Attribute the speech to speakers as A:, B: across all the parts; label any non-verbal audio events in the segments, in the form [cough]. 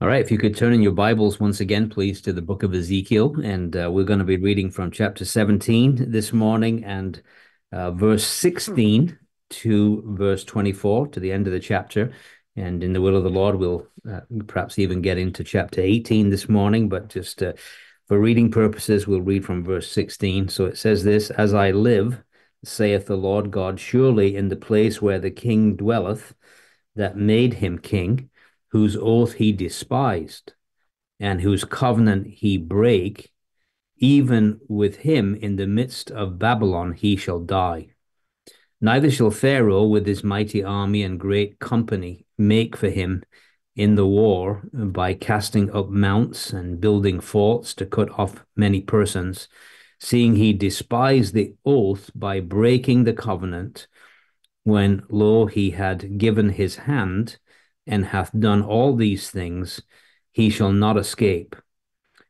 A: All right, if you could turn in your Bibles once again, please, to the book of Ezekiel. And uh, we're going to be reading from chapter 17 this morning and uh, verse 16 to verse 24 to the end of the chapter. And in the will of the Lord, we'll uh, perhaps even get into chapter 18 this morning, but just uh, for reading purposes, we'll read from verse 16. So it says this As I live, saith the Lord God, surely in the place where the king dwelleth, that made him king, whose oath he despised, and whose covenant he brake, even with him in the midst of Babylon he shall die. Neither shall Pharaoh with his mighty army and great company make for him in the war by casting up mounts and building forts to cut off many persons, seeing he despised the oath by breaking the covenant, when lo, he had given his hand and hath done all these things, he shall not escape.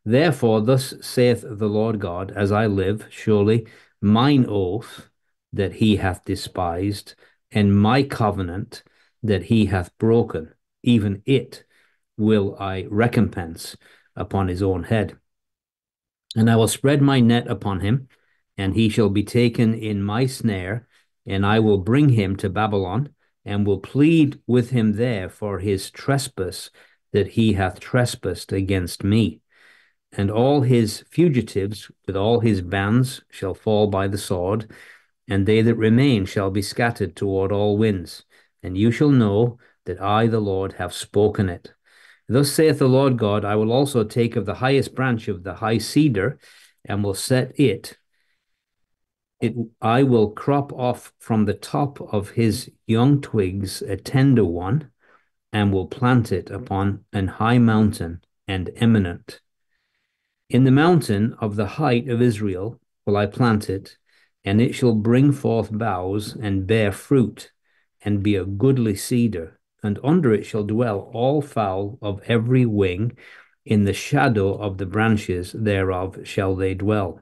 A: Therefore, thus saith the Lord God, as I live, surely mine oath that he hath despised, and my covenant that he hath broken, even it will I recompense upon his own head. And I will spread my net upon him, and he shall be taken in my snare, and I will bring him to Babylon and will plead with him there for his trespass that he hath trespassed against me. And all his fugitives with all his bands shall fall by the sword, and they that remain shall be scattered toward all winds. And you shall know that I, the Lord, have spoken it. Thus saith the Lord God, I will also take of the highest branch of the high cedar, and will set it it I will crop off from the top of his young twigs a tender one, and will plant it upon an high mountain and eminent. In the mountain of the height of Israel will I plant it, and it shall bring forth boughs and bear fruit, and be a goodly cedar, and under it shall dwell all fowl of every wing, in the shadow of the branches thereof shall they dwell.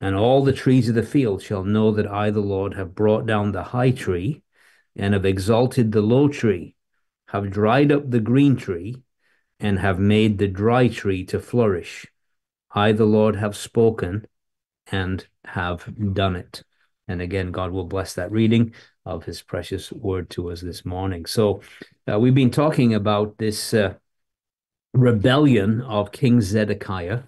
A: And all the trees of the field shall know that I, the Lord, have brought down the high tree and have exalted the low tree, have dried up the green tree, and have made the dry tree to flourish. I, the Lord, have spoken and have done it. And again, God will bless that reading of his precious word to us this morning. So, uh, we've been talking about this uh, rebellion of King Zedekiah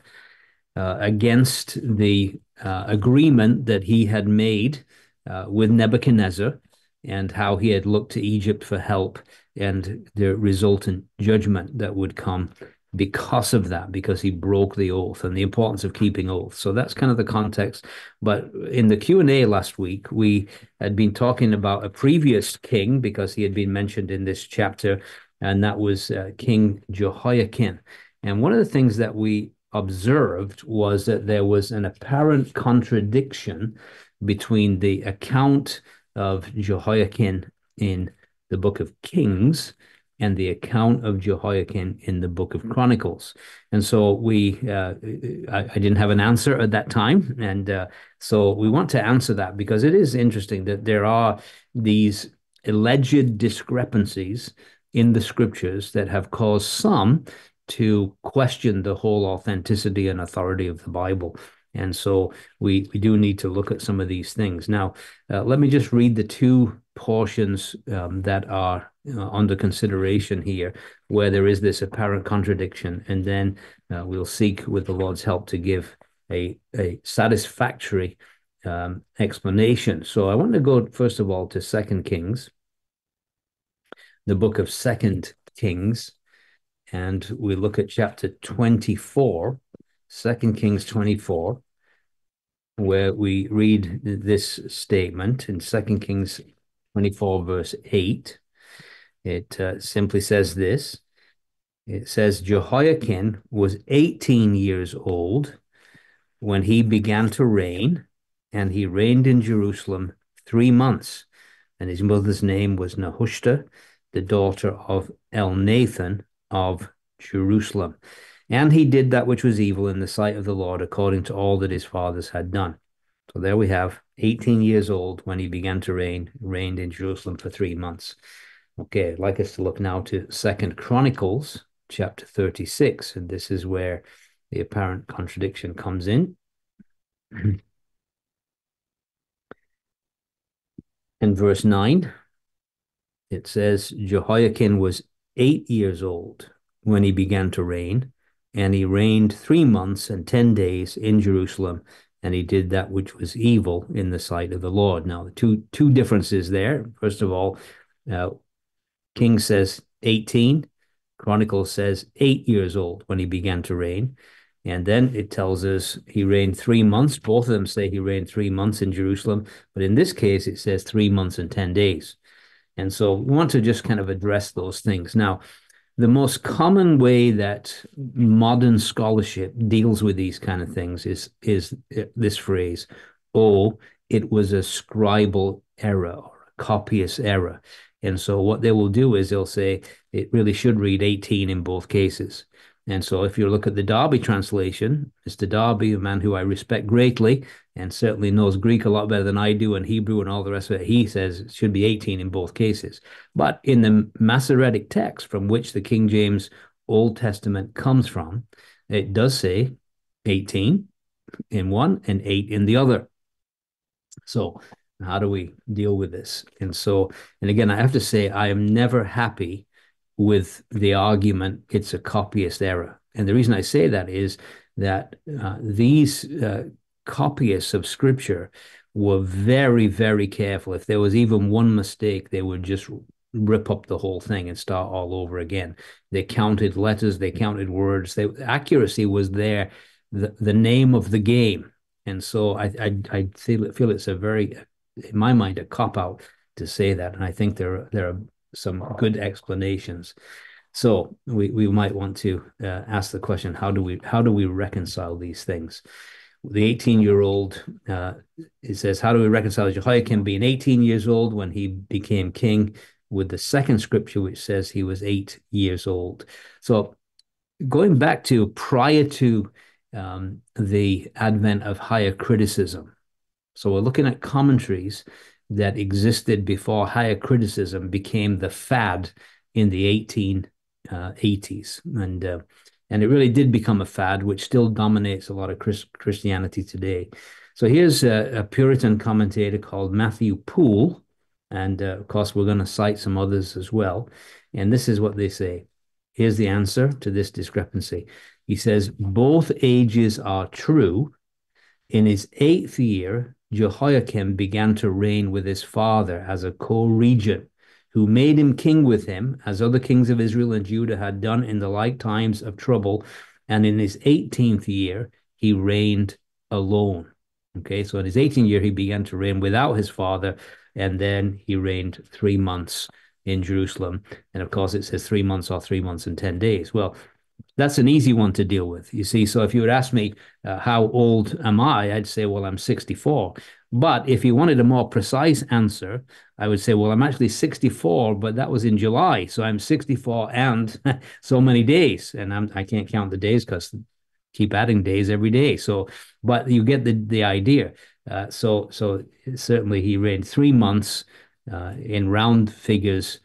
A: against the uh, agreement that he had made uh, with Nebuchadnezzar and how he had looked to Egypt for help and the resultant judgment that would come because of that, because he broke the oath and the importance of keeping oath. So that's kind of the context. But in the Q&A last week, we had been talking about a previous king because he had been mentioned in this chapter, and that was uh, King Jehoiachin. And one of the things that we observed was that there was an apparent contradiction between the account of Jehoiachin in the book of Kings and the account of Jehoiachin in the book of Chronicles. And so we, uh, I, I, didn't have an answer at that time. And uh, so we want to answer that because it is interesting that there are these alleged discrepancies in the scriptures that have caused some to question the whole authenticity and authority of the Bible. And so we, we do need to look at some of these things. Now, uh, let me just read the two portions um, that are uh, under consideration here, where there is this apparent contradiction, and then uh, we'll seek, with the Lord's help, to give a, a satisfactory um, explanation. So I want to go, first of all, to Second Kings, the book of Second Kings and we look at chapter 24, 2 Kings 24, where we read this statement in 2 Kings 24, verse 8. It uh, simply says this it says, Jehoiachin was 18 years old when he began to reign, and he reigned in Jerusalem three months. And his mother's name was Nehushta, the daughter of Elnathan of Jerusalem. And he did that which was evil in the sight of the Lord, according to all that his fathers had done. So there we have 18 years old when he began to reign, reigned in Jerusalem for three months. Okay, I'd like us to look now to Second Chronicles chapter 36. And this is where the apparent contradiction comes in. [clears throat] in verse 9, it says Jehoiachin was eight years old when he began to reign, and he reigned three months and ten days in Jerusalem, and he did that which was evil in the sight of the Lord. Now, the two two differences there. First of all, uh, King says 18, Chronicle says eight years old when he began to reign. And then it tells us he reigned three months. Both of them say he reigned three months in Jerusalem. But in this case, it says three months and 10 days. And so we want to just kind of address those things. Now, the most common way that modern scholarship deals with these kind of things is, is uh, this phrase, oh, it was a scribal error or a copyist error. And so what they will do is they'll say it really should read 18 in both cases. And so if you look at the Darby translation, Mr. Darby, a man who I respect greatly and certainly knows Greek a lot better than I do and Hebrew and all the rest of it, he says it should be 18 in both cases. But in the Masoretic text from which the King James Old Testament comes from, it does say 18 in one and 8 in the other. So how do we deal with this? And so, and again, I have to say, I am never happy with the argument it's a copyist error. And the reason I say that is that uh, these uh, copyists of scripture were very, very careful. If there was even one mistake, they would just rip up the whole thing and start all over again. They counted letters, they counted words. They, accuracy was there, the, the name of the game. And so I, I, I feel, feel it's a very, in my mind, a cop out to say that. And I think there, there are some good explanations. So we, we might want to uh, ask the question: How do we how do we reconcile these things? The 18 year old uh, says, How do we reconcile Jehoiachin being 18 years old when he became king with the second scripture, which says he was eight years old? So going back to prior to um, the advent of higher criticism. So we're looking at commentaries that existed before higher criticism became the fad in the 1880s. Uh, and, uh, and it really did become a fad, which still dominates a lot of Chris- Christianity today. So here's a, a, Puritan commentator called Matthew Poole. And uh, of course, we're going to cite some others as well. And this is what they say. Here's the answer to this discrepancy. He says, Both ages are true. In his eighth year, Jehoiachin began to reign with his father as a co-regent, who made him king with him, as other kings of Israel and Judah had done in the like times of trouble. And in his 18th year, he reigned alone. Okay, so in his 18th year, he began to reign without his father, and then he reigned three months in Jerusalem. And of course, it says three months or three months and 10 days. Well, that's an easy one to deal with. You see, so if you would ask me, uh, how old am I? I'd say, well, I'm 64. But if you wanted a more precise answer, I would say, well, I'm actually 64, but that was in July. So I'm 64 and [laughs] so many days. And I'm, I can't count the days because keep adding days every day. So, but you get the, the idea. Uh, so, so certainly he reigned three months uh, in round figures,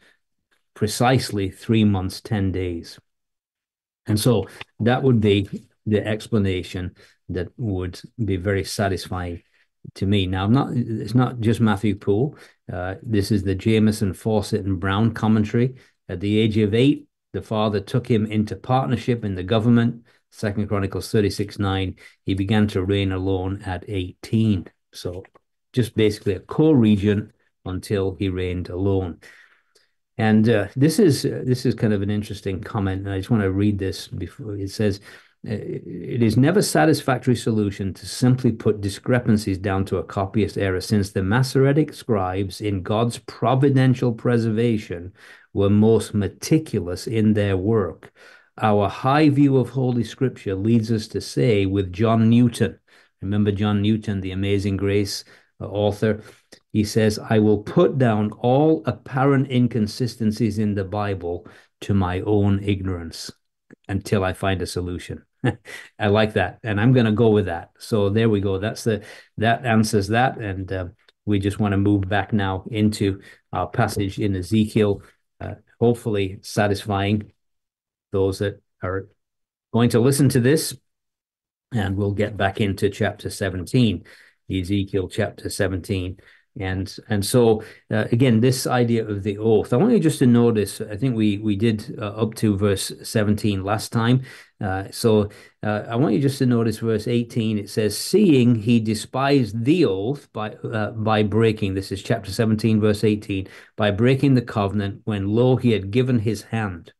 A: precisely three months, 10 days. And so that would be the explanation that would be very satisfying to me. Now, not. It's not just Matthew Poole. Uh, this is the Jamieson, Fausset, and Brown commentary. At the age of eight, the father took him into partnership in the government. Second Chronicles 36 9. He began to reign alone at 18. So, just basically a co-regent until he reigned alone. And uh, this is uh, this is kind of an interesting comment. And I just want to read this before it says. It is never satisfactory solution to simply put discrepancies down to a copyist error, since the Masoretic scribes, in God's providential preservation, were most meticulous in their work. Our high view of Holy Scripture leads us to say, with John Newton, remember John Newton, the Amazing Grace uh, author, he says, I will put down all apparent inconsistencies in the Bible to my own ignorance until I find a solution. [laughs] I like that. And I'm going to go with that. So there we go. That's the, that answers that. And uh, we just want to move back now into our passage in Ezekiel, uh, hopefully satisfying. those that are going to listen to this, and we'll get back into chapter 17, Ezekiel chapter 17. And and so uh, again, this idea of the oath. I want you just to notice. I think we we did uh, up to verse seventeen last time. Uh, so uh, I want you just to notice verse eighteen. It says, "Seeing he despised the oath by uh, by breaking." This is chapter seventeen, verse eighteen. By breaking the covenant, when lo he had given his hand,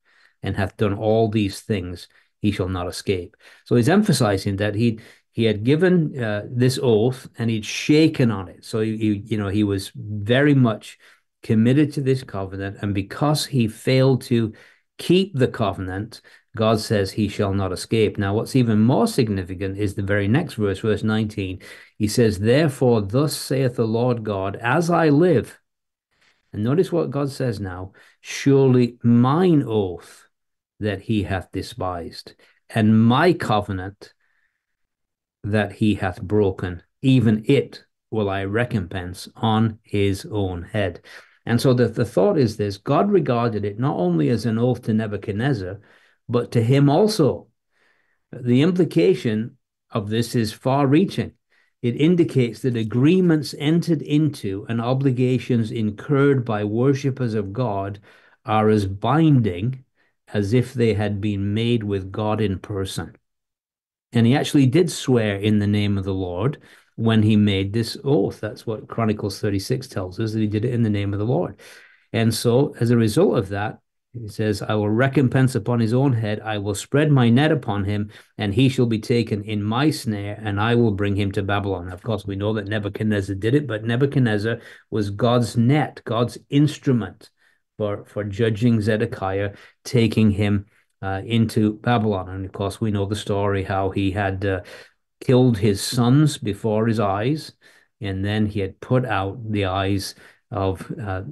A: and hath done all these things, he shall not escape. So he's emphasizing that he he had given uh, this oath and he'd shaken on it. So he, he, you know, he was very much committed to this covenant, and because he failed to keep the covenant, God says he shall not escape. Now, what's even more significant is the very next verse, verse 19. He says, Therefore, thus saith the Lord God, as I live. And notice what God says now surely mine oath that he hath despised, and my covenant that he hath broken, even it will I recompense on his own head. And so the, the thought is this God regarded it not only as an oath to Nebuchadnezzar, but to him also. The implication of this is far reaching. It indicates that agreements entered into and obligations incurred by worshippers of God are as binding as if they had been made with God in person. And he actually did swear in the name of the Lord when he made this oath. That's what Chronicles 36 tells us that he did it in the name of the Lord. And so, as a result of that, he says, I will recompense upon his own head. I will spread my net upon him, and he shall be taken in my snare, and I will bring him to Babylon. Of course, we know that Nebuchadnezzar did it, but Nebuchadnezzar was God's net, God's instrument for, for judging Zedekiah, taking him uh, into Babylon. And of course, we know the story how he had uh, killed his sons before his eyes, and then he had put out the eyes of uh,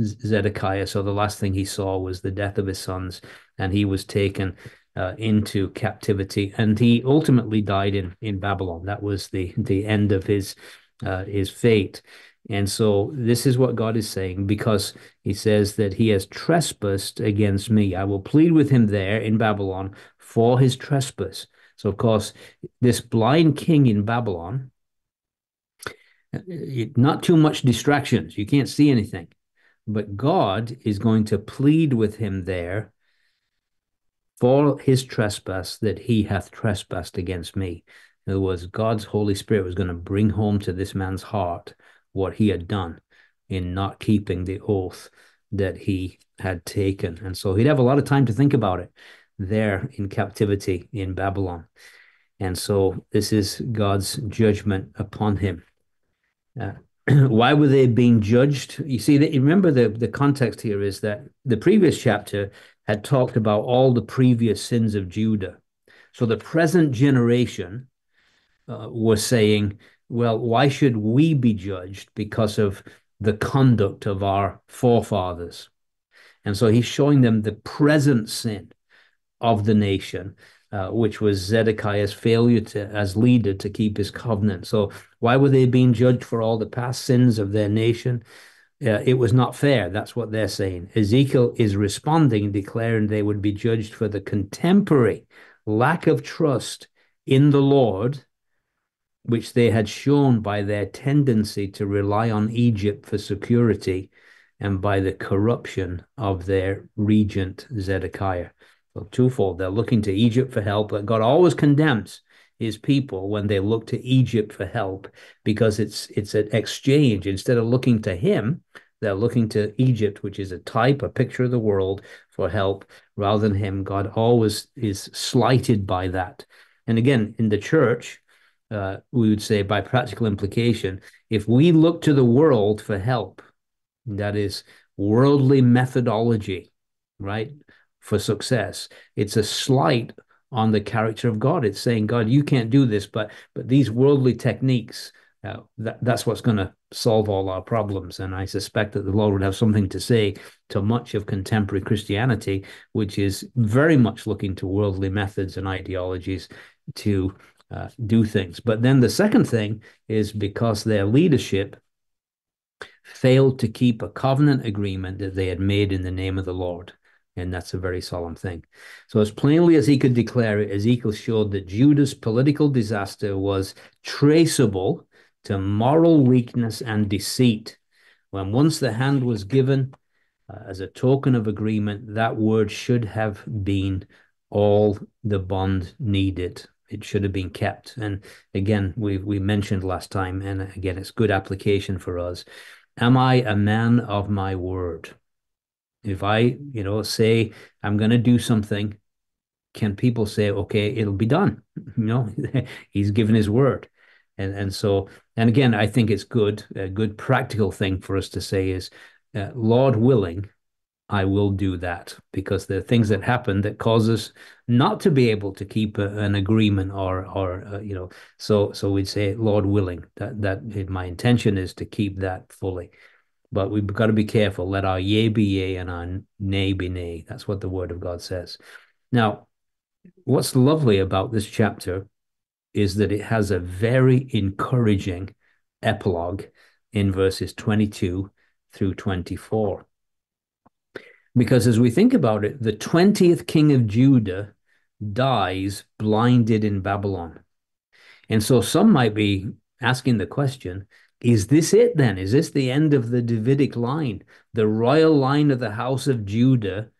A: Zedekiah. So the last thing he saw was the death of his sons, and he was taken uh, into captivity, and he ultimately died in in Babylon. That was the the end of his uh, his fate. And so this is what God is saying because he says that he has trespassed against me. I will plead with him there in Babylon for his trespass. So, of course, this blind king in Babylon, uh, not too much distractions. You can't see anything. But God is going to plead with him there for his trespass that he hath trespassed against me. In other words, God's Holy Spirit was going to bring home to this man's heart what he had done in not keeping the oath that he had taken. And so he'd have a lot of time to think about it there in captivity in Babylon. And so this is God's judgment upon him. Uh, [clears throat] why were they being judged? You see, remember the, the context here is that the previous chapter had talked about all the previous sins of Judah. So the present generation uh, was saying, well, why should we be judged because of the conduct of our forefathers? And so he's showing them the present sin of the nation, uh, which was Zedekiah's failure to, as leader to keep his covenant. So why were they being judged for all the past sins of their nation? Uh, it was not fair. That's what they're saying. Ezekiel is responding, declaring they would be judged for the contemporary lack of trust in the Lord which they had shown by their tendency to rely on Egypt for security and by the corruption of their regent Zedekiah. So, twofold, they're looking to Egypt for help, but God always condemns his people when they look to Egypt for help because it's it's an exchange. Instead of looking to him, they're looking to Egypt, which is a type, a picture of the world for help, rather than him. God always is slighted by that. And again, in the church, uh, we would say by practical implication, if we look to the world for help, that is worldly methodology, right, for success, it's a slight on the character of God. It's saying, God, you can't do this, but but these worldly techniques, uh, that, that's what's going to solve all our problems. And I suspect that the Lord would have something to say to much of contemporary Christianity, which is very much looking to worldly methods and ideologies to uh, do things. But then the second thing is because their leadership failed to keep a covenant agreement that they had made in the name of the Lord. And that's a very solemn thing. So, as plainly as he could declare it, Ezekiel showed that Judah's political disaster was traceable to moral weakness and deceit. When once the hand was given uh, as a token of agreement, that word should have been all the bond needed. It should have been kept. And again, we we mentioned last time, and again, it's good application for us. Am I a man of my word? If I, you know, say I'm going to do something, can people say, okay, it'll be done? [laughs] You know, [laughs] he's given his word. And, and so, and again, I think it's good, a good practical thing for us to say is, uh, Lord willing, I will do that because there are things that happen that cause us not to be able to keep a, an agreement or or uh, you know so so we'd say Lord willing that that my intention is to keep that fully but we've got to be careful. Let our yea be yea and our nay be nay. That's what the word of God says. Now, what's lovely about this chapter is that it has a very encouraging epilogue in verses 22 through 24. Because as we think about it, the 20th king of Judah dies blinded in Babylon. And so some might be asking the question is this it then? Is this the end of the Davidic line? The royal line of the house of Judah,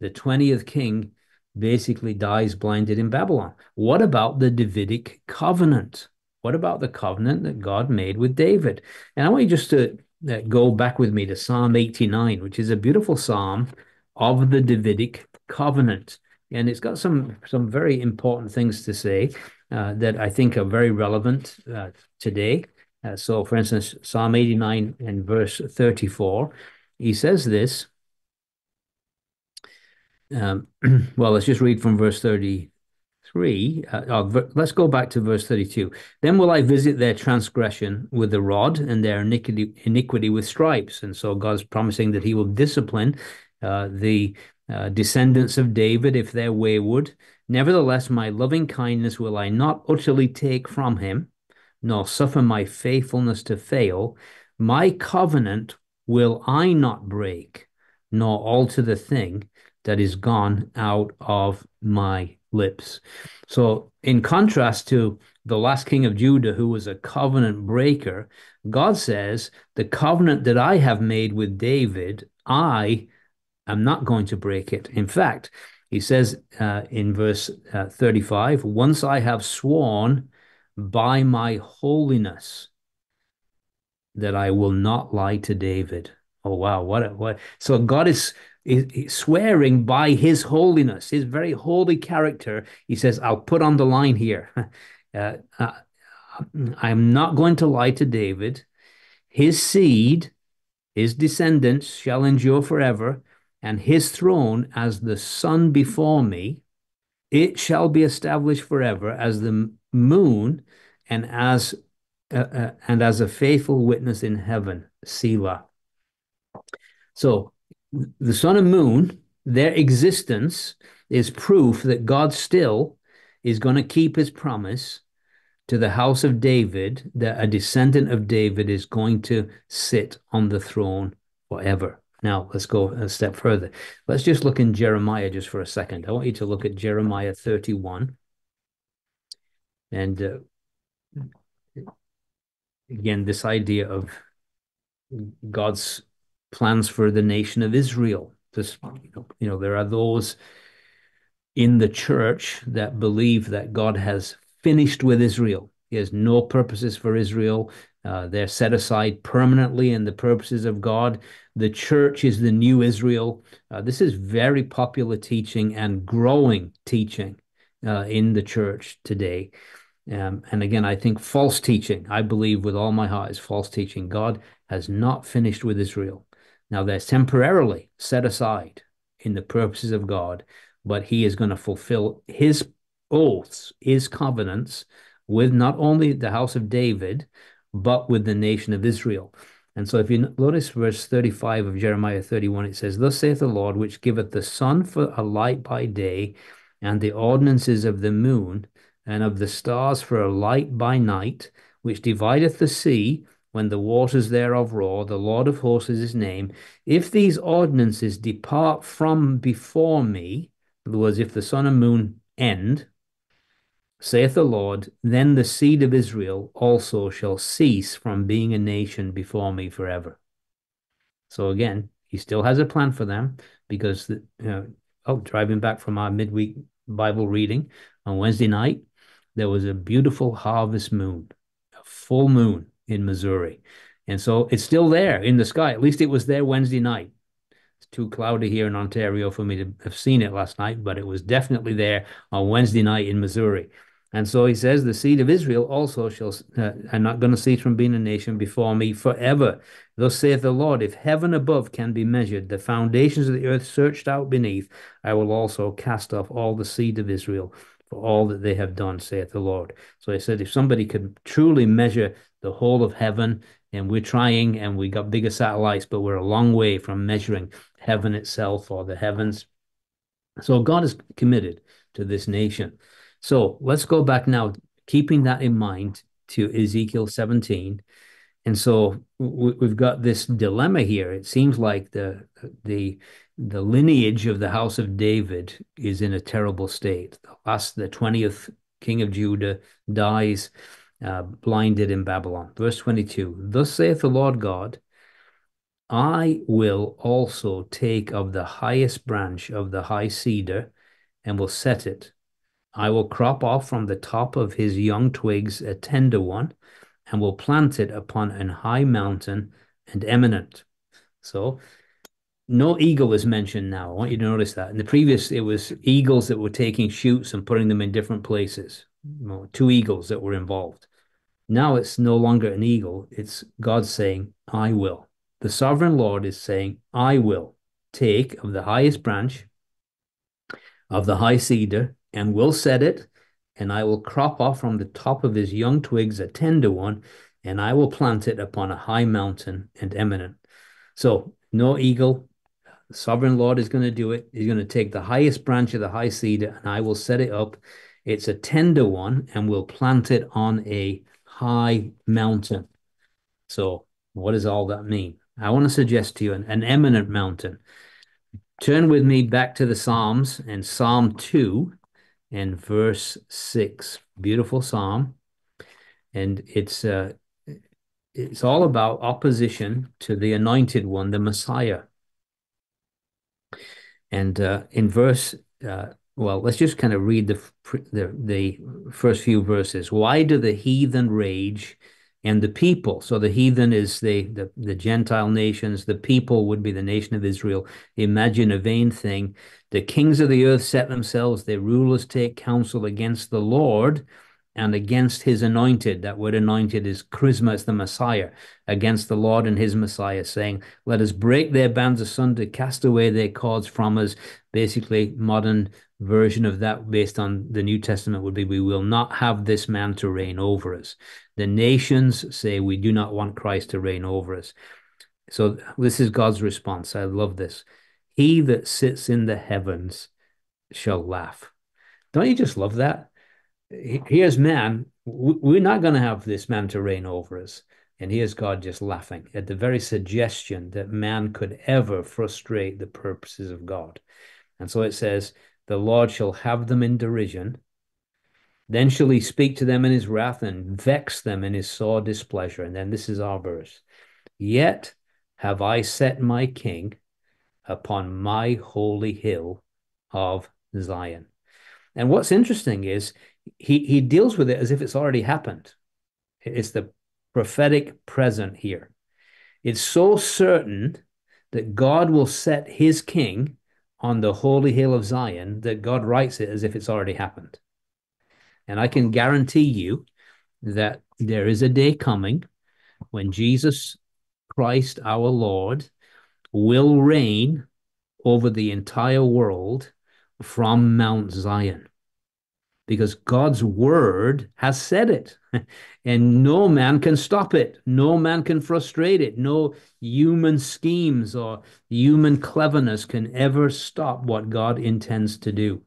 A: the 20th king, basically dies blinded in Babylon. What about the Davidic covenant? What about the covenant that God made with David? And I want you just to uh, go back with me to Psalm 89, which is a beautiful psalm of the Davidic covenant. And it's got some, some very important things to say uh, that I think are very relevant uh, today. Uh, so, for instance, Psalm 89 and verse 34, he says this. Um, [clears throat] well, let's just read from verse 33. Uh, oh, let's go back to verse 32. Then will I visit their transgression with the rod and their iniquity, iniquity with stripes. And so God's promising that he will discipline uh, the uh, descendants of David if they're wayward. Nevertheless, my loving kindness will I not utterly take from him nor suffer my faithfulness to fail, my covenant will I not break, nor alter the thing that is gone out of my lips. So, in contrast to the last king of Judah, who was a covenant breaker, God says, The covenant that I have made with David, I am not going to break it. In fact, he says uh, in verse uh, 35, Once I have sworn by my holiness that I will not lie to David. Oh wow, what a, what so God is, is swearing by his holiness, his very holy character. He says, I'll put on the line here. [laughs] uh, uh, I'm not going to lie to David. His seed, his descendants shall endure forever, and his throne as the sun before me, it shall be established forever as the moon and as uh, uh, and as a faithful witness in heaven, Selah. So the sun and moon, their existence is proof that God still is going to keep his promise to the house of David, that a descendant of David is going to sit on the throne forever. Now, let's go a step further. Let's just look in Jeremiah just for a second. I want you to look at Jeremiah 31. And uh, again, this idea of God's plans for the nation of Israel. You know, there are those in the church that believe that God has finished with Israel. He has no purposes for Israel. Uh, they're set aside permanently in the purposes of God. The church is the new Israel. Uh, this is very popular teaching and growing teaching uh, in the church today. Um, and again, I think false teaching, I believe with all my heart, is false teaching. God has not finished with Israel. Now, they're temporarily set aside in the purposes of God, but He is going to fulfill His oaths, His covenants with not only the house of David, but with the nation of Israel. And so, if you notice verse 35 of Jeremiah 31, it says, Thus saith the Lord, which giveth the sun for a light by day, and the ordinances of the moon and of the stars for a light by night, which divideth the sea when the waters thereof roar, the Lord of hosts is his name. If these ordinances depart from before me, in other words, if the sun and moon end, saith the Lord, then the seed of Israel also shall cease from being a nation before me forever. So again, he still has a plan for them because, the, you know, oh, driving back from our midweek Bible reading on Wednesday night, there was a beautiful harvest moon, a full moon in Missouri. And so it's still there in the sky. At least it was there Wednesday night. It's too cloudy here in Ontario for me to have seen it last night, but it was definitely there on Wednesday night in Missouri. And so he says, The seed of Israel also shall, uh, I'm not going to cease from being a nation before me forever. Thus saith the Lord, if heaven above can be measured, the foundations of the earth searched out beneath, I will also cast off all the seed of Israel for all that they have done, saith the Lord. So he said, if somebody could truly measure the whole of heaven, and we're trying, and we got bigger satellites, but we're a long way from measuring heaven itself or the heavens. So God is committed to this nation. So let's go back now, keeping that in mind to Ezekiel 17. And so we've got this dilemma here. It seems like the the the lineage of the house of David is in a terrible state. The last, the 20th king of Judah dies uh, blinded in Babylon. Verse 22 Thus saith the Lord God, I will also take of the highest branch of the high cedar and will set it I will crop off from the top of his young twigs a tender one, and will plant it upon an high mountain and eminent. So, no eagle is mentioned now. I want you to notice that. In the previous, it was eagles that were taking shoots and putting them in different places. Two eagles that were involved. Now it's no longer an eagle. It's God saying, I will. The sovereign Lord is saying, I will take of the highest branch of the high cedar and will set it, and I will crop off from the top of his young twigs a tender one, and I will plant it upon a high mountain and eminent. So, no eagle, sovereign Lord is going to do it. He's going to take the highest branch of the high cedar, and I will set it up. It's a tender one, and we'll plant it on a high mountain. So, what does all that mean? I want to suggest to you an, an eminent mountain. Turn with me back to the Psalms and Psalm 2 and verse 6. Beautiful psalm. And it's uh, it's all about opposition to the anointed one, the Messiah. And uh, in verse, uh, well, let's just kind of read the, the the first few verses. Why do the heathen rage and the people. So the heathen is the, the, the Gentile nations. The people would be the nation of Israel. Imagine a vain thing. The kings of the earth set themselves, their rulers take counsel against the Lord and against his anointed. That word anointed is charisma, it's the Messiah, against the Lord and his Messiah, saying, Let us break their bands asunder, cast away their cords from us. Basically, modern version of that based on the New Testament would be, We will not have this man to reign over us. The nations say, We do not want Christ to reign over us. So this is God's response. I love this. He that sits in the heavens shall laugh. Don't you just love that? Here's man. We're not going to have this man to reign over us. And here's God just laughing at the very suggestion that man could ever frustrate the purposes of God. And so it says, The Lord shall have them in derision. Then shall he speak to them in his wrath and vex them in his sore displeasure. And then this is our verse. Yet have I set my king upon my holy hill of Zion. And what's interesting is he, he deals with it as if it's already happened. It's the prophetic present here. It's so certain that God will set his king on the holy hill of Zion that God writes it as if it's already happened. And I can guarantee you that there is a day coming when Jesus Christ our Lord will reign over the entire world from Mount Zion because God's word has said it. [laughs] and no man can stop it. No man can frustrate it. No human schemes or human cleverness can ever stop what God intends to do.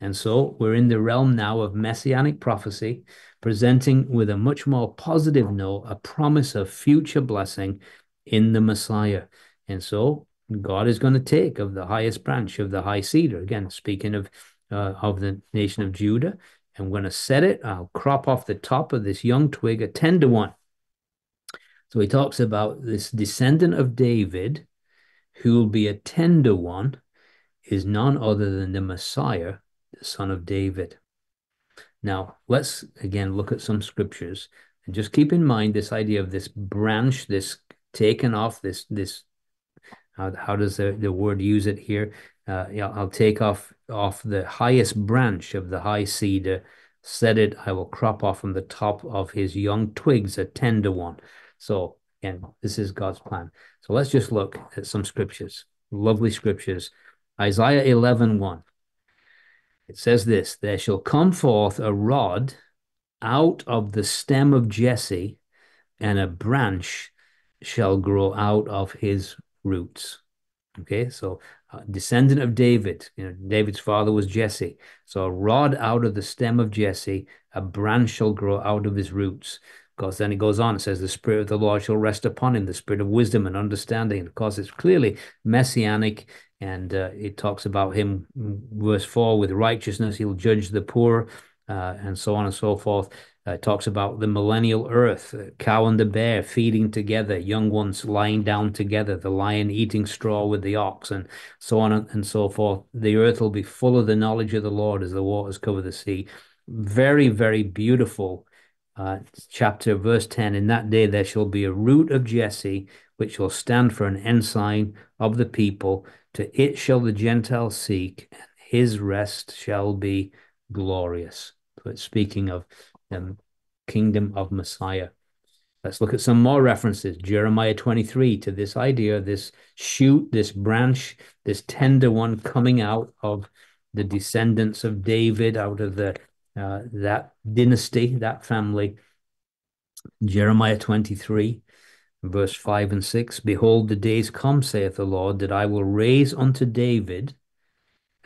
A: And so we're in the realm now of messianic prophecy. presenting with a much more positive note a promise of future blessing in the Messiah. And so God is going to take of the highest branch of the high cedar. Again, speaking of uh, of the nation of Judah, I'm going to set it. I'll crop off the top of this young twig, a tender one. So he talks about this descendant of David, who will be a tender one, is none other than the Messiah, the son of David. Now, let's again look at some scriptures and just keep in mind this idea of this branch, this taken off, this, this, how, how does the, the word use it here? Uh, I'll take off off the highest branch of the high cedar, said it, I will crop off from the top of his young twigs a tender one. So again, this is God's plan. So let's just look at some scriptures, lovely scriptures. Isaiah 11, 1. It says this, there shall come forth a rod out of the stem of Jesse, and a branch shall grow out of his roots. Okay, so descendant of David, you know, David's father was Jesse. So a rod out of the stem of Jesse, a branch shall grow out of his roots. Because then it goes on, it says, the Spirit of the Lord shall rest upon him, the Spirit of wisdom and understanding. And Of course, it's clearly messianic and uh, it talks about him, verse 4, with righteousness, he'll judge the poor, uh, and so on and so forth. Uh, talks about the millennial earth, cow and the bear feeding together, young ones lying down together, the lion eating straw with the ox, and so on and so forth. The earth will be full of the knowledge of the Lord as the waters cover the sea. Very, very beautiful uh, chapter, verse 10. In that day there shall be a root of Jesse, which will stand for an ensign of the people. To it shall the Gentiles seek, and his rest shall be glorious. It's speaking of um, kingdom of Messiah. Let's look at some more references. Jeremiah 23 to this idea, this shoot, this branch, this tender one coming out of the descendants of David, out of the uh, that dynasty, that family. Jeremiah 23 verse 5 and 6 Behold, the days come, saith the Lord, that I will raise unto David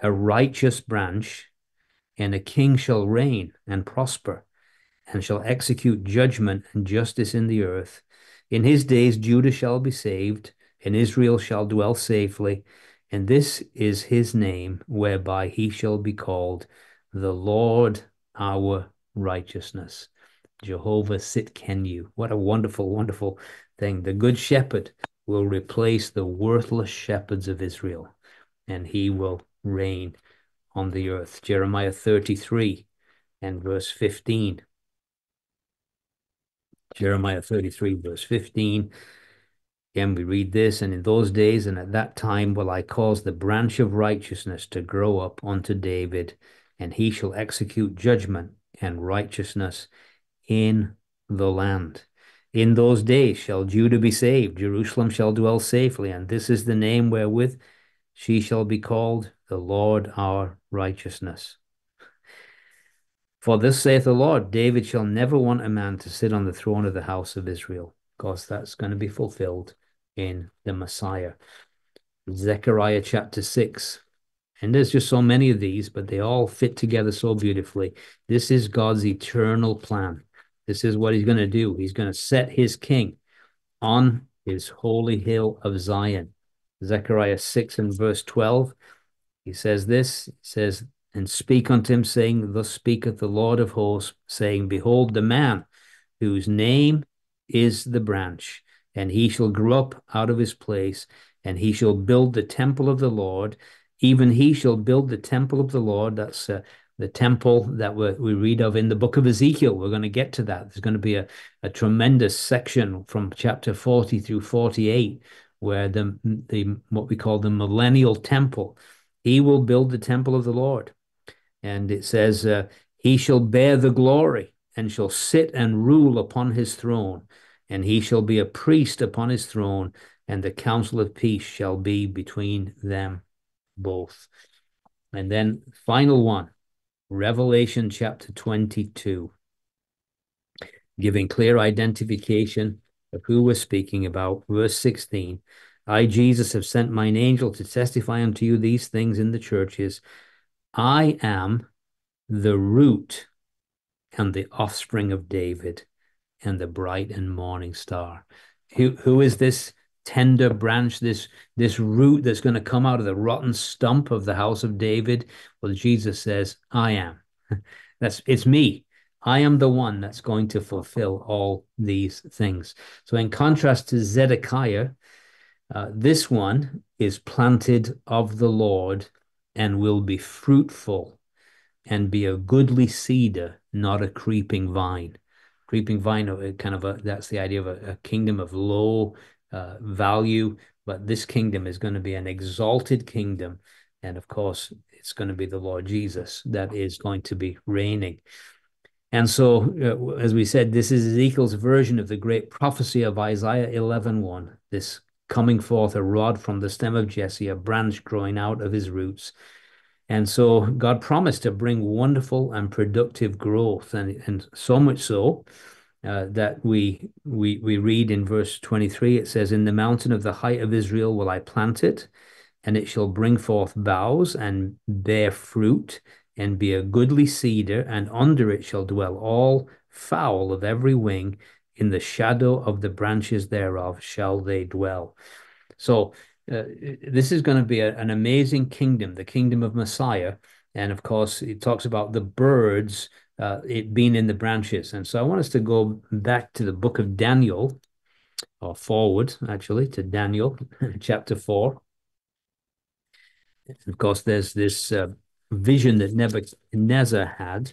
A: a righteous branch, and a king shall reign and prosper, and shall execute judgment and justice in the earth. In his days Judah shall be saved, and Israel shall dwell safely. And this is his name, whereby he shall be called the Lord our righteousness. Jehovah Tsidkenu. What a wonderful, wonderful thing. The good shepherd will replace the worthless shepherds of Israel, and he will reign on the earth. Jeremiah 33 and verse 15. Jeremiah 33, verse 15. Again, we read this, and in those days and at that time will I cause the branch of righteousness to grow up unto David, and he shall execute judgment and righteousness in the land. In those days shall Judah be saved, Jerusalem shall dwell safely, and this is the name wherewith she shall be called the Lord our righteousness. For this saith the Lord, David shall never want a man to sit on the throne of the house of Israel, because that's going to be fulfilled in the Messiah. Zechariah chapter 6. And there's just so many of these, but they all fit together so beautifully. This is God's eternal plan. This is what he's going to do. He's going to set his king on his holy hill of Zion. Zechariah 6 and verse 12. He says this, he says, and speak unto him, saying, Thus speaketh the Lord of hosts, saying, Behold, the man whose name is the branch, and he shall grow up out of his place, and he shall build the temple of the Lord. Even he shall build the temple of the Lord. That's uh, the temple that we read of in the book of Ezekiel. We're going to get to that. There's going to be a, a tremendous section from chapter 40 through 48 where the, the what we call the millennial temple, he will build the temple of the Lord. And it says, uh, he shall bear the glory and shall sit and rule upon his throne, and he shall be a priest upon his throne, and the counsel of peace shall be between them both. And then final one, Revelation chapter 22, giving clear identification of who we're speaking about. Verse 16 I, Jesus, have sent mine angel to testify unto you these things in the churches. I am the root and the offspring of David and the bright and morning star. Who, who is this tender branch, this, this root that's going to come out of the rotten stump of the house of David? Well, Jesus says, I am. [laughs] That's it's me. I am the one that's going to fulfill all these things. So, in contrast to Zedekiah, uh, this one is planted of the Lord and will be fruitful and be a goodly cedar, not a creeping vine. Creeping vine, uh, kind of a that's the idea of a, a kingdom of low uh, value, but this kingdom is going to be an exalted kingdom. And of course, it's going to be the Lord Jesus that is going to be reigning. And so, uh, as we said, this is Ezekiel's version of the great prophecy of Isaiah 11.1, this coming forth a rod from the stem of Jesse, a branch growing out of his roots. And so God promised to bring wonderful and productive growth, and, and so much so uh, that we, we, we read in verse 23, it says, In the mountain of the height of Israel will I plant it, and it shall bring forth boughs and bear fruit, and be a goodly cedar, and under it shall dwell all fowl of every wing. In the shadow of the branches thereof shall they dwell. So, uh, this is going to be a, an amazing kingdom, the kingdom of Messiah. And of course, it talks about the birds, uh, it being in the branches. And so I want us to go back to the book of Daniel, or forward actually to Daniel [laughs] chapter 4. Of course, there's this uh, vision that Nebuchadnezzar had,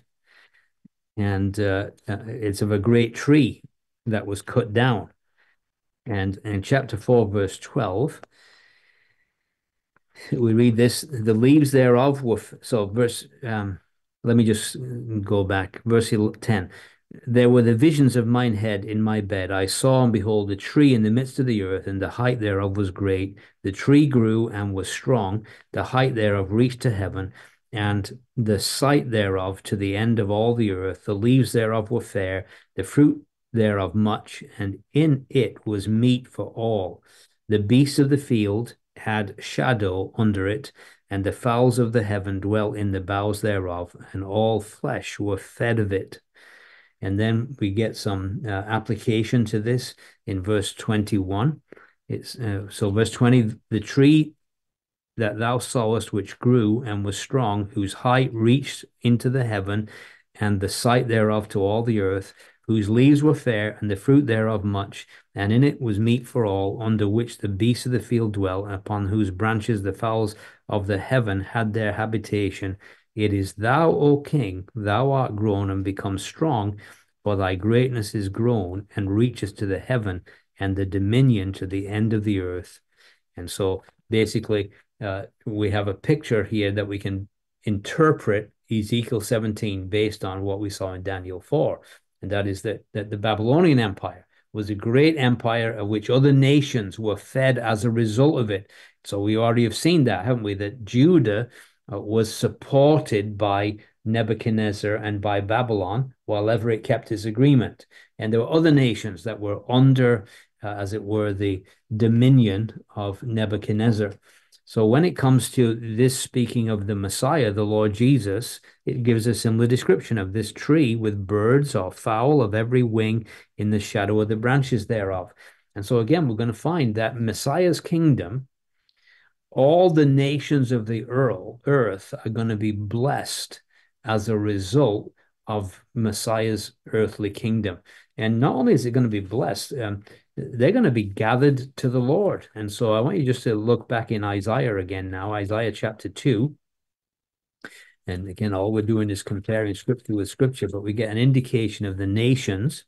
A: and uh, uh, it's of a great tree that was cut down. And in chapter 4, verse 12, we read this the leaves thereof were so verse um, let me just go back verse 10 there were the visions of mine head in my bed. I saw and behold a tree in the midst of the earth, and the height thereof was great. The tree grew and was strong. The height thereof reached to heaven, and the sight thereof to the end of all the earth. The leaves thereof were fair, the fruit thereof much, and in it was meat for all. The beasts of the field had shadow under it, and the fowls of the heaven dwell in the boughs thereof, and all flesh were fed of it. And then we get some uh, application to this in verse 21. It's uh, so verse 20, the tree that thou sawest which grew and was strong, whose height reached into the heaven, and the sight thereof to all the earth, whose leaves were fair, and the fruit thereof much, and in it was meat for all, under which the beasts of the field dwell, and upon whose branches the fowls of the heaven had their habitation. It is thou, O king, thou art grown and become strong, for thy greatness is grown and reaches to the heaven and the dominion to the end of the earth. And so basically, uh, we have a picture here that we can interpret Ezekiel 17 based on what we saw in Daniel 4. And that is that, that the Babylonian Empire was a great empire of which other nations were fed as a result of it. So we already have seen that, haven't we? That Judah uh, was supported by Nebuchadnezzar and by Babylon while ever it kept its agreement. And there were other nations that were under, uh, as it were, the dominion of Nebuchadnezzar. So when it comes to this speaking of the Messiah, the Lord Jesus, it gives a similar description of this tree with birds or fowl of every wing in the shadow of the branches thereof. And so again, we're going to find that Messiah's kingdom, all the nations of the earth are going to be blessed as a result of Messiah's earthly kingdom. And not only is it going to be blessed, um, they're going to be gathered to the Lord. And so I want you just to look back in Isaiah again now, Isaiah chapter 2. And again, all we're doing is comparing scripture with scripture, but we get an indication of the nations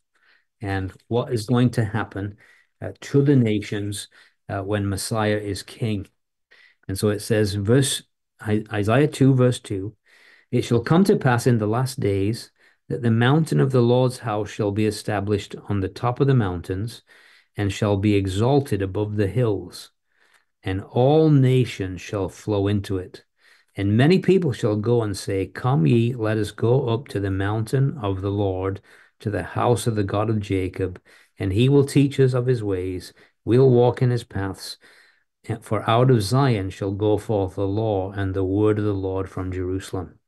A: and what is going to happen uh, to the nations uh, when Messiah is king. And so it says, verse Isaiah 2, verse 2 It shall come to pass in the last days that the mountain of the Lord's house shall be established on the top of the mountains and shall be exalted above the hills, and all nations shall flow into it. And many people shall go and say, Come ye, let us go up to the mountain of the Lord, to the house of the God of Jacob, and he will teach us of his ways. We'll walk in his paths. For out of Zion shall go forth the law and the word of the Lord from Jerusalem.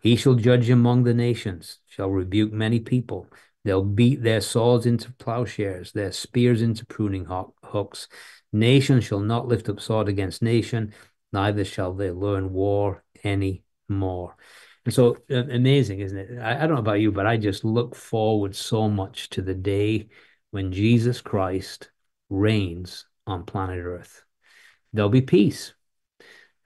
A: He shall judge among the nations, shall rebuke many people. They'll beat their swords into plowshares, their spears into pruning hooks. Nation shall not lift up sword against nation, neither shall they learn war any more. And so uh, amazing, isn't it? I, I don't know about you, but I just look forward so much to the day when Jesus Christ reigns on planet Earth. There'll be peace.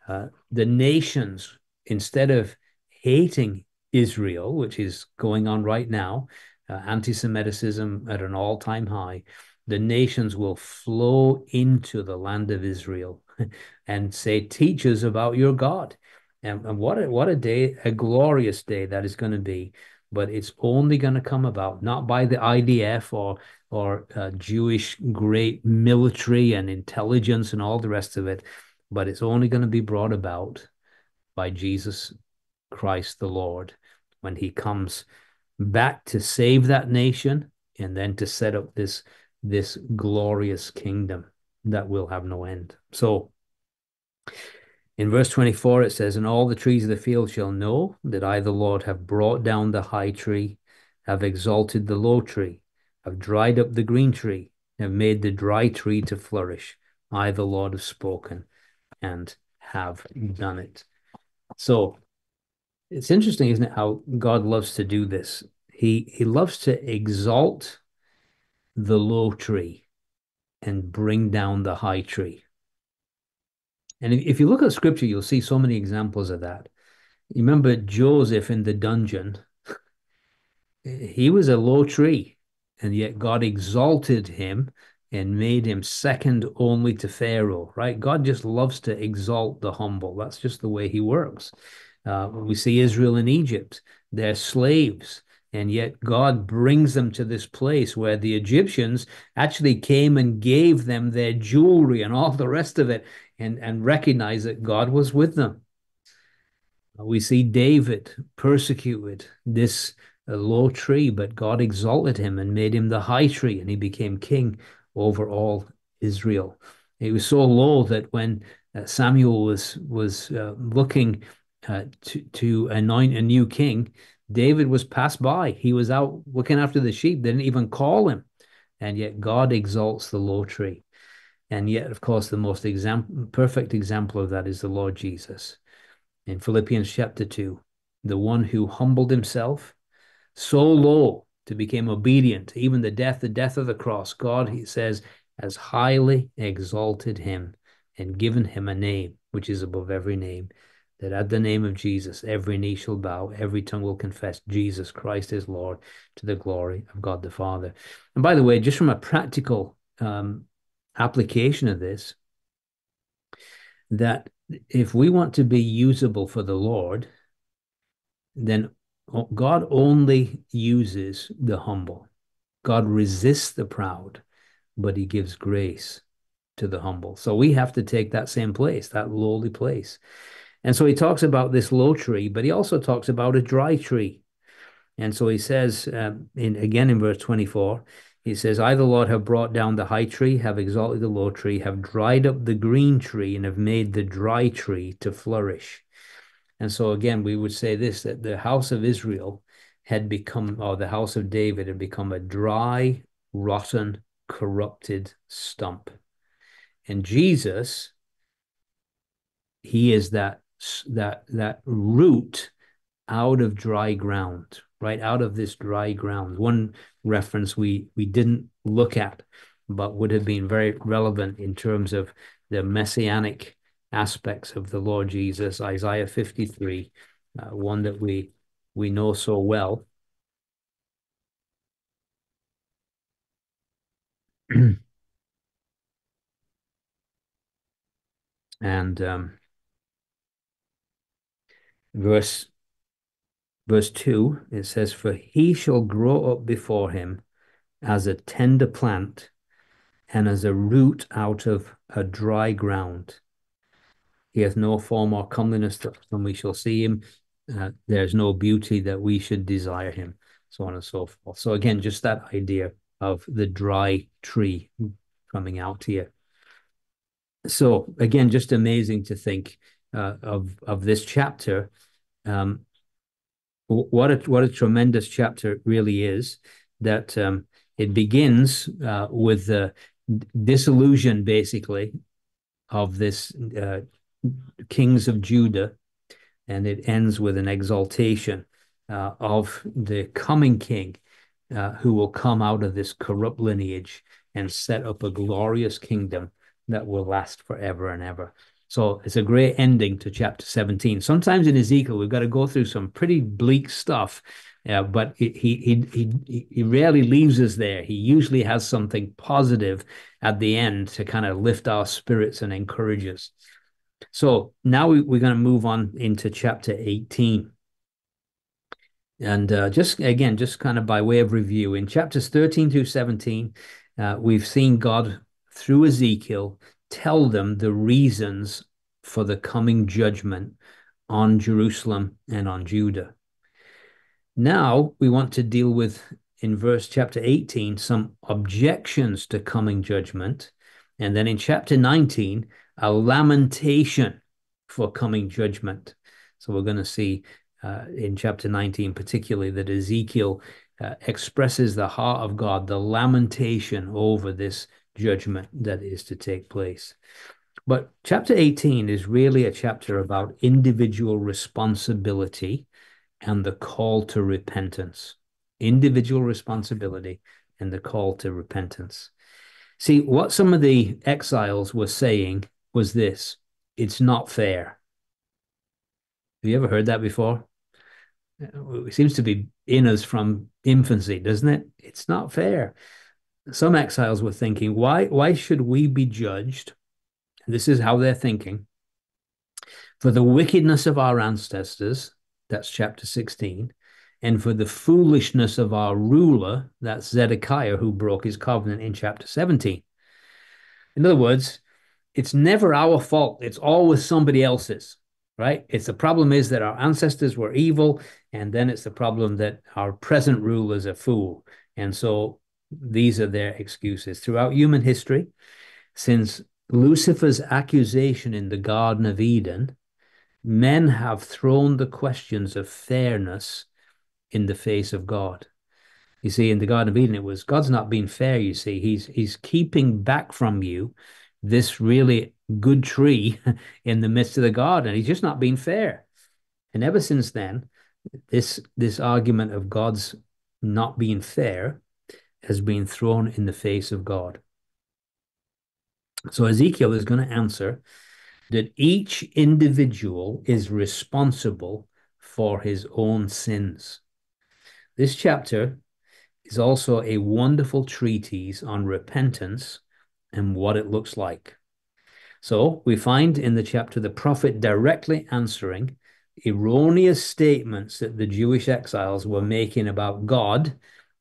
A: Uh, the nations, instead of hating Israel, which is going on right now, uh, anti Semitism at an all time high, the nations will flow into the land of Israel [laughs] and say, Teach us about your God. And, and what a, what a day, a glorious day that is going to be. But it's only going to come about not by the IDF or or uh, Jewish great military and intelligence and all the rest of it, but it's only going to be brought about by Jesus Christ the Lord when he comes back to save that nation and then to set up this this glorious kingdom that will have no end. So in verse 24, it says, And all the trees of the field shall know that I, the Lord, have brought down the high tree, have exalted the low tree, have dried up the green tree, have made the dry tree to flourish. I, the Lord, have spoken and have done it. So it's interesting, isn't it, how God loves to do this? He he loves to exalt the low tree and bring down the high tree. And if, if you look at scripture, you'll see so many examples of that. You remember Joseph in the dungeon, [laughs] he was a low tree, and yet God exalted him and made him second only to Pharaoh, right? God just loves to exalt the humble. That's just the way he works. Uh, we see Israel in Egypt, they're slaves. And yet God brings them to this place where the Egyptians actually came and gave them their jewelry and all the rest of it and, and recognize that God was with them. We see David persecuted this uh, low tree, but God exalted him and made him the high tree, and he became king over all Israel. He was so low that when uh, Samuel was was uh, looking uh, to to anoint a new king, David was passed by. He was out looking after the sheep. They didn't even call him, and yet God exalts the low tree. And yet, of course, the most exam- perfect example of that is the Lord Jesus. In Philippians chapter 2, the one who humbled himself so low to become obedient, even the death, the death of the cross, God, he says, has highly exalted him and given him a name which is above every name, that at the name of Jesus, every knee shall bow, every tongue will confess Jesus Christ is Lord to the glory of God the Father. And by the way, just from a practical um, application of this that if we want to be usable for the Lord, then God only uses the humble. God resists the proud, but he gives grace to the humble. So we have to take that same place, that lowly place. And so he talks about this low tree, but he also talks about a dry tree. And so he says, um, in again in verse 24, he says, I, the Lord, have brought down the high tree, have exalted the low tree, have dried up the green tree, and have made the dry tree to flourish. And so, again, we would say this that the house of Israel had become, or the house of David had become a dry, rotten, corrupted stump. And Jesus, he is that that that root out of dry ground right out of this dry ground. One reference we we didn't look at, but would have been very relevant in terms of the messianic aspects of the Lord Jesus, Isaiah 53, uh, one that we we know so well. [clears throat] and um, verse verse 2, it says, For he shall grow up before him as a tender plant and as a root out of a dry ground. He hath no form or comeliness when we shall see him. Uh, there's no beauty that we should desire him, so on and so forth. So, again, just that idea of the dry tree coming out here. So, again, just amazing to think uh, of, of this chapter um, what a what a tremendous chapter it really is. That um, it begins uh, with the disillusion, basically, of this uh, kings of Judah, and it ends with an exaltation uh, of the coming king, uh, who will come out of this corrupt lineage and set up a glorious kingdom that will last forever and ever. So it's a great ending to chapter 17. Sometimes in Ezekiel, we've got to go through some pretty bleak stuff, uh, but he, he, he, he rarely leaves us there. He usually has something positive at the end to kind of lift our spirits and encourage us. So now we, are going to move on into chapter 18. And uh, just again, just kind of by way of review, in chapters 13 through 17, uh, we've seen God through Ezekiel tell them the reasons for the coming judgment on Jerusalem and on Judah. Now we want to deal with, in verse chapter 18, some objections to coming judgment. And then in chapter 19, a lamentation for coming judgment. So we're going to see uh, in chapter 19, particularly, that Ezekiel uh, expresses the heart of God, the lamentation over this judgment that is to take place. But chapter 18 is really a chapter about individual responsibility and the call to repentance. Individual responsibility and the call to repentance. See, what some of the exiles were saying was this it's not fair. Have you ever heard that before? It seems to be in us from infancy, doesn't it? It's not fair some exiles were thinking, why, why should we be judged? This is how they're thinking. For the wickedness of our ancestors, that's chapter 16, and for the foolishness of our ruler, that's Zedekiah, who broke his covenant in chapter 17. In other words, it's never our fault, it's always somebody else's, right? It's the problem is that our ancestors were evil, and then it's the problem that our present rulers are fool. And so these are their excuses. Throughout human history, since Lucifer's accusation in the Garden of Eden, men have thrown the questions of fairness in the face of God. You see, in the Garden of Eden, it was God's not being fair, you see. He's he's keeping back from you this really good tree [laughs] in the midst of the garden. He's just not being fair. And ever since then, this this argument of God's not being fair has been thrown in the face of God. So Ezekiel is going to answer that each individual is responsible for his own sins. This chapter is also a wonderful treatise on repentance and what it looks like. So we find in the chapter the prophet directly answering erroneous statements that the Jewish exiles were making about God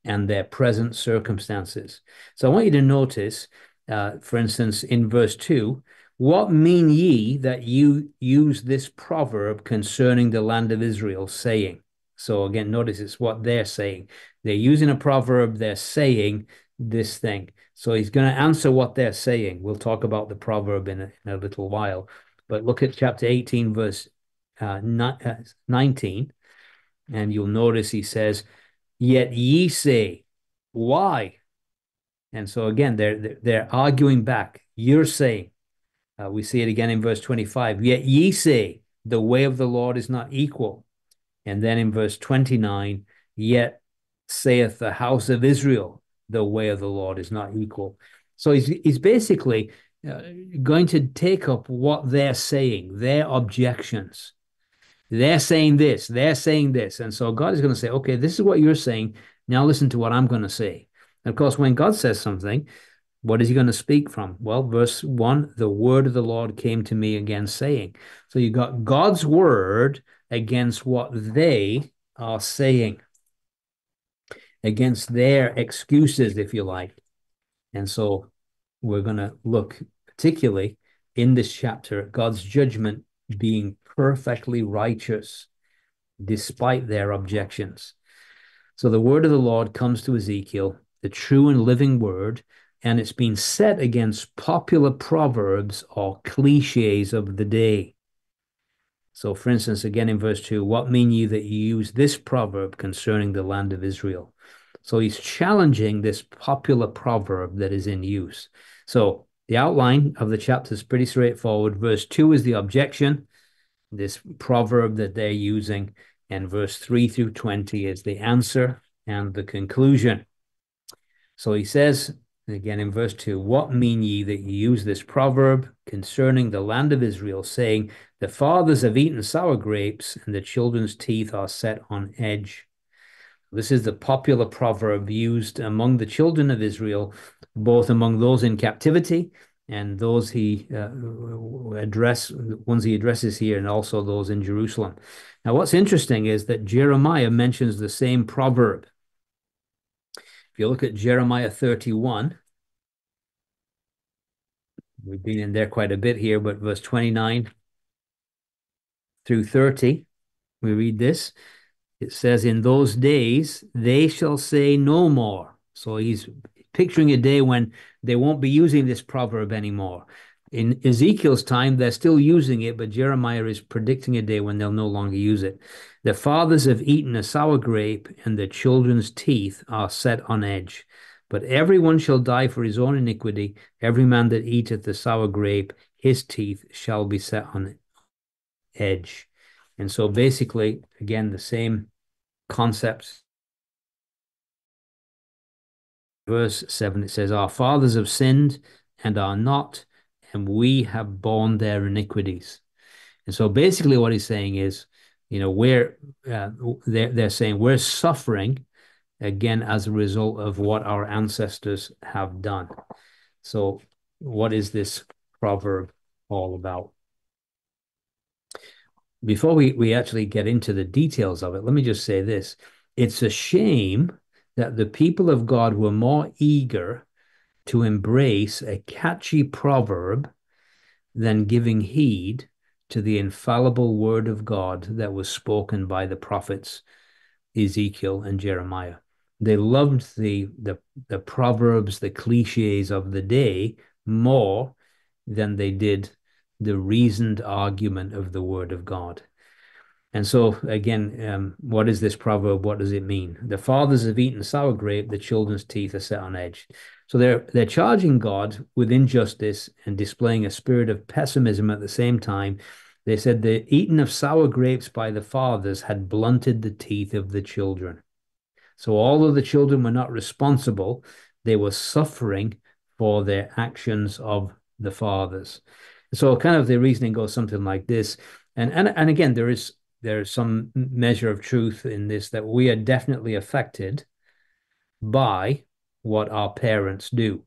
A: and their present circumstances. So I want you to notice, uh, for instance, in verse 2, what mean ye that you use this proverb concerning the land of Israel, saying? So again, notice it's what they're saying. They're using a proverb, they're saying this thing. So he's going to answer what they're saying. We'll talk about the proverb in a, in a little while. But look at chapter 18, verse uh, uh 19, and you'll notice he says, Yet ye say, why? And so again, they're they're arguing back. You're saying, uh, we see it again in verse 25. Yet ye say, the way of the Lord is not equal. And then in verse 29, yet saith the house of Israel, the way of the Lord is not equal. So he's, he's basically uh, going to take up what they're saying, their objections, they're saying this, they're saying this. And so God is going to say, okay, this is what you're saying. Now listen to what I'm going to say. And of course, when God says something, what is he going to speak from? Well, verse one, the word of the Lord came to me again, saying. So you got God's word against what they are saying, against their excuses, if you like. And so we're going to look particularly in this chapter at God's judgment being perfectly righteous despite their objections. So the word of the Lord comes to Ezekiel, the true and living word, and it's been set against popular proverbs or cliches of the day. So, for instance, again in verse 2, what mean ye that you use this proverb concerning the land of Israel? So he's challenging this popular proverb that is in use. So the outline of the chapter is pretty straightforward. Verse 2 is the objection, this proverb that they're using, and verse 3 through 20 is the answer and the conclusion. So he says, again in verse 2, What mean ye that ye use this proverb concerning the land of Israel, saying, The fathers have eaten sour grapes, and the children's teeth are set on edge? This is the popular proverb used among the children of Israel, both among those in captivity and those he uh, address ones he addresses here, and also those in Jerusalem. Now, what's interesting is that Jeremiah mentions the same proverb. If you look at Jeremiah 31, we've been in there quite a bit here, but verse 29 through 30, we read this. It says, In those days they shall say no more. So he's picturing a day when they won't be using this proverb anymore. In Ezekiel's time, they're still using it, but Jeremiah is predicting a day when they'll no longer use it. The fathers have eaten a sour grape, and the children's teeth are set on edge. But everyone shall die for his own iniquity. Every man that eateth the sour grape, his teeth shall be set on edge. And so basically, again, the same concepts. Verse 7, it says, Our fathers have sinned and are not, and we have borne their iniquities. And so basically, what he's saying is, you know, we're, uh, they're, they're saying we're suffering again as a result of what our ancestors have done. So, what is this proverb all about? before we, we actually get into the details of it, let me just say this. It's a shame that the people of God were more eager to embrace a catchy proverb than giving heed to the infallible word of God that was spoken by the prophets Ezekiel and Jeremiah. They loved the, the, the proverbs, the cliches of the day more than they did the reasoned argument of the word of God. And so, again, um, what is this proverb? What does it mean? The fathers have eaten sour grape, the children's teeth are set on edge. So they're they're charging God with injustice and displaying a spirit of pessimism at the same time. They said the eating of sour grapes by the fathers had blunted the teeth of the children. So although the children were not responsible, they were suffering for their actions of the fathers. So kind of the reasoning goes something like this. And and and again, there is there's some measure of truth in this that we are definitely affected by what our parents do.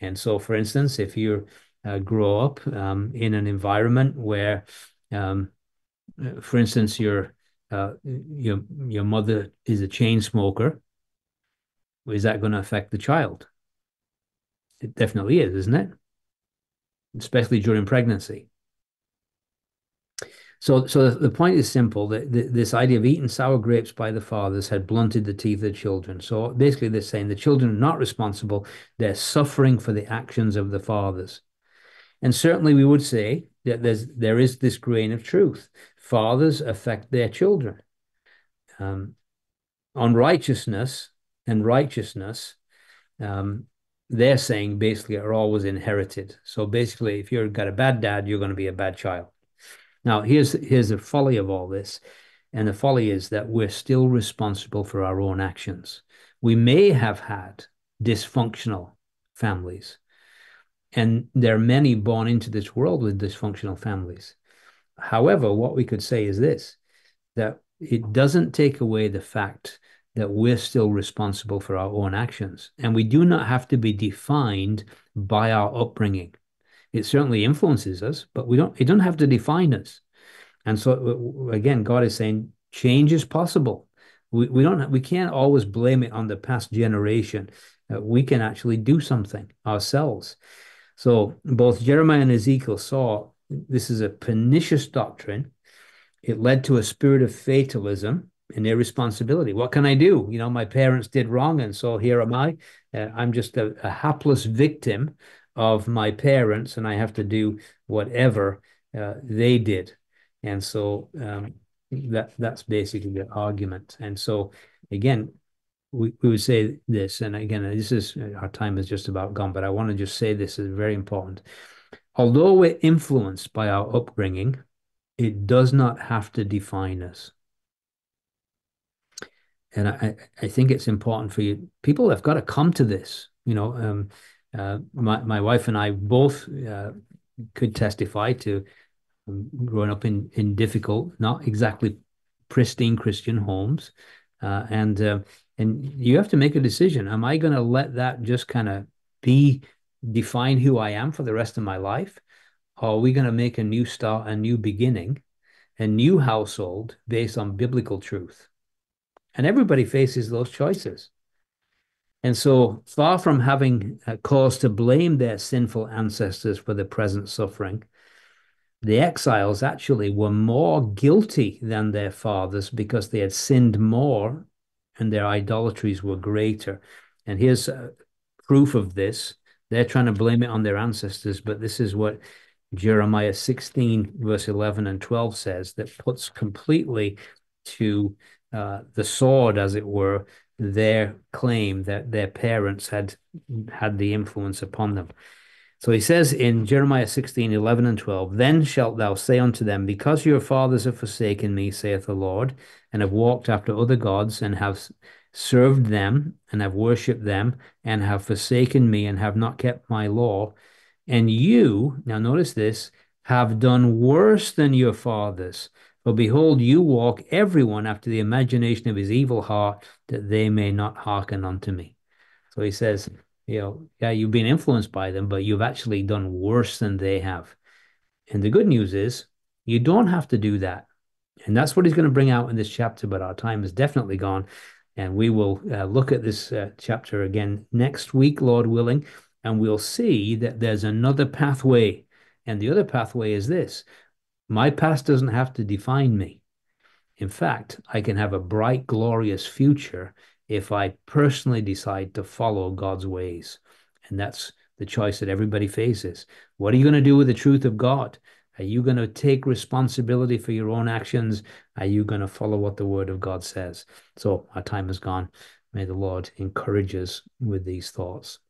A: And so, for instance, if you uh, grow up um, in an environment where, um, uh, for instance, your uh, your your mother is a chain smoker, is that going to affect the child? It definitely is, isn't it? especially during pregnancy. So, so the point is simple. That this idea of eating sour grapes by the fathers had blunted the teeth of the children. So basically, they're saying the children are not responsible; they're suffering for the actions of the fathers. And certainly, we would say that there's there is this grain of truth. Fathers affect their children. Um, unrighteousness and righteousness um, they're saying basically are always inherited. So basically, if you've got a bad dad, you're going to be a bad child. Now, here's here's the folly of all this. And the folly is that we're still responsible for our own actions. We may have had dysfunctional families. And there are many born into this world with dysfunctional families. However, what we could say is this that it doesn't take away the fact that we're still responsible for our own actions. And we do not have to be defined by our upbringing. It certainly influences us, but we don't, it don't have to define us. And so again, God is saying change is possible. We, we don't we can't always blame it on the past generation. Uh, we can actually do something ourselves. So both Jeremiah and Ezekiel saw this is a pernicious doctrine. It led to a spirit of fatalism and irresponsibility. What can I do? You know, my parents did wrong, and so here am I. Uh, I'm just a, a, hapless victim of my parents, and I have to do whatever uh, they did. And so um, that that's basically the argument. And so again, we, we would say this, and again, this is our time is just about gone, but I want to just say this is very important. Although we're influenced by our upbringing, it does not have to define us. And I, I think it's important for you. People have got to come to this. You know, um, uh, my my wife and I both uh, could testify to growing up in in difficult, not exactly pristine Christian homes, uh, and uh, and you have to make a decision. Am I going to let that just kind of be define who I am for the rest of my life, or are we going to make a new start, a new beginning, a new household based on biblical truth? And everybody faces those choices. And so, far from having a cause to blame their sinful ancestors for the present suffering, the exiles actually were more guilty than their fathers because they had sinned more and their idolatries were greater. And here's uh, proof of this. They're trying to blame it on their ancestors, but this is what Jeremiah 16, verse 11 and 12 says that puts completely to uh, the sword, as it were, their claim that their parents had had the influence upon them. So he says in Jeremiah 16, 11 and 12, Then shalt thou say unto them, Because your fathers have forsaken me, saith the Lord, and have walked after other gods, and have served them, and have worshipped them, and have forsaken me, and have not kept my law, and you, now notice this, have done worse than your fathers. For behold, you walk everyone after the imagination of his evil heart, that they may not hearken unto me. So he says, you know, yeah, you've been influenced by them, but you've actually done worse than they have. And the good news is you don't have to do that. And that's what he's going to bring out in this chapter, but our time is definitely gone. And we will uh, look at this uh, chapter again next week, Lord willing, and we'll see that there's another pathway. And the other pathway is this my past doesn't have to define me. In fact, I can have a bright, glorious future if I personally decide to follow God's ways. And that's the choice that everybody faces. What are you going to do with the truth of God? Are you going to take responsibility for your own actions? Are you going to follow what the word of God says? So our time is gone. May the Lord encourage us with these thoughts.